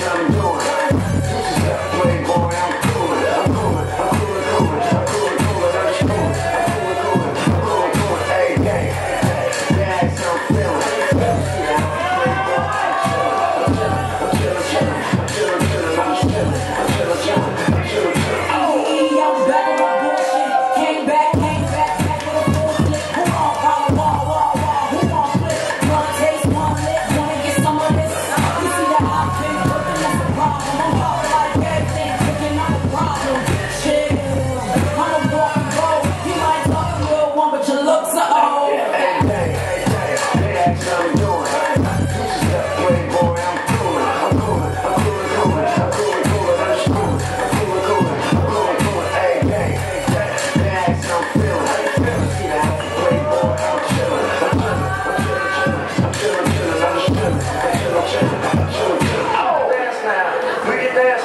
what I'm doing.